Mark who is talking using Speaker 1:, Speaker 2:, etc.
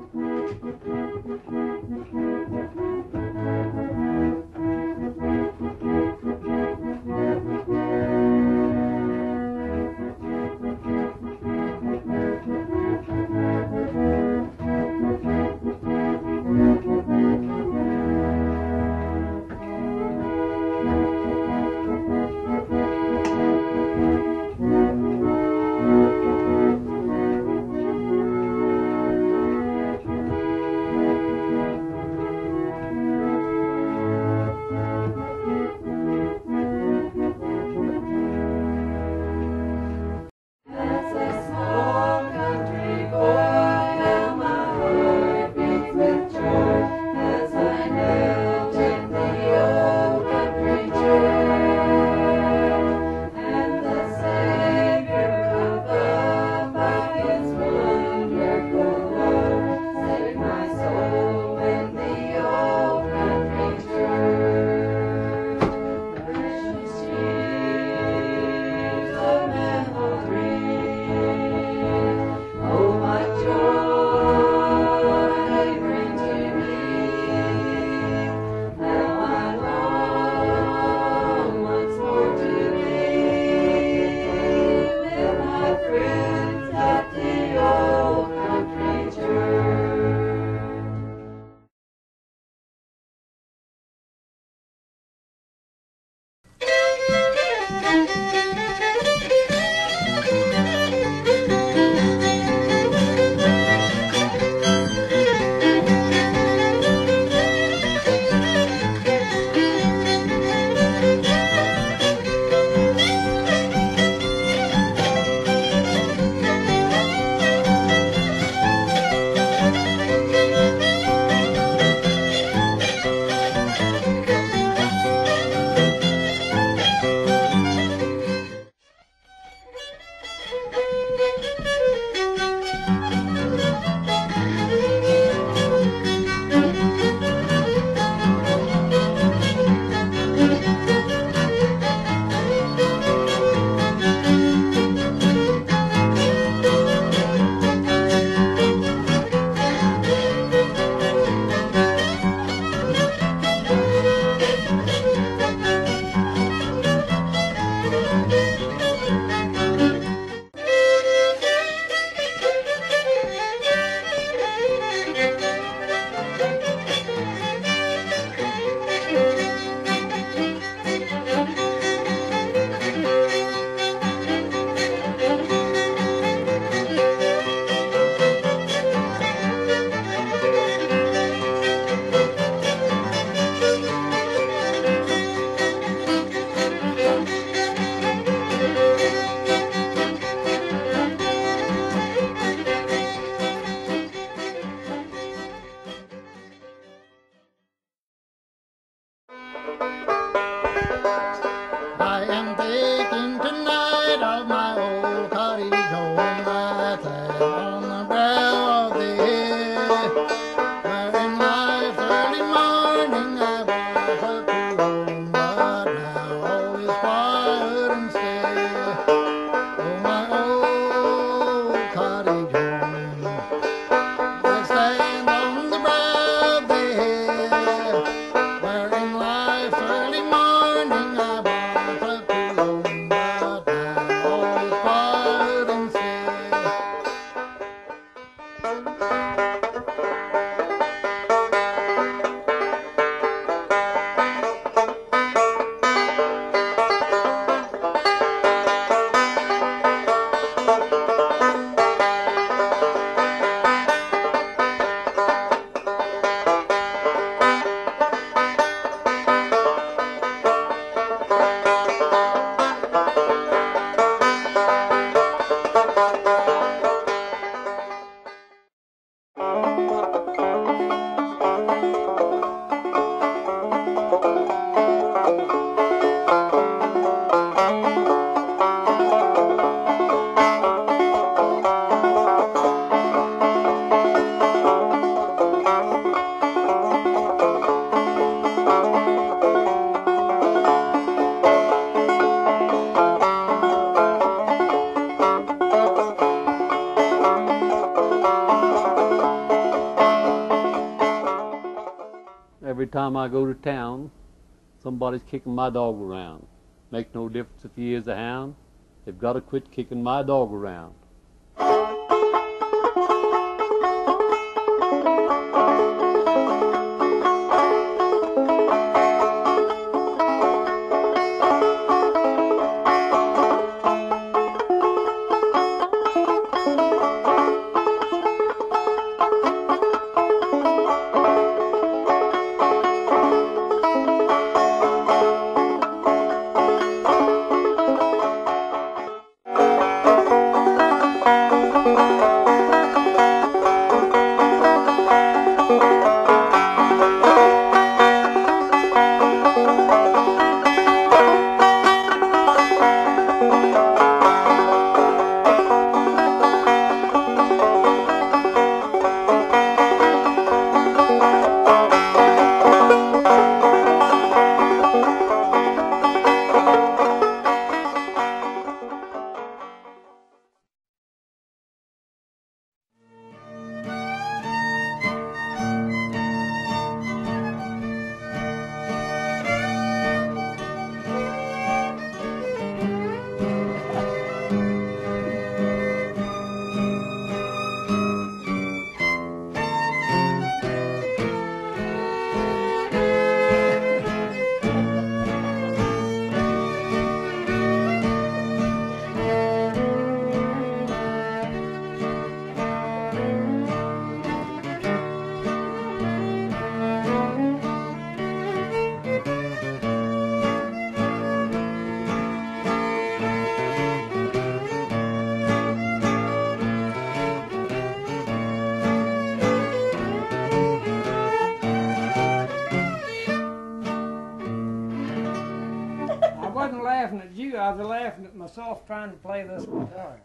Speaker 1: Thank you.
Speaker 2: Time I go to town, somebody's kicking my dog around. Makes no difference if he is a hound. They've got to quit kicking my dog around.
Speaker 3: I was laughing at myself trying to play this guitar.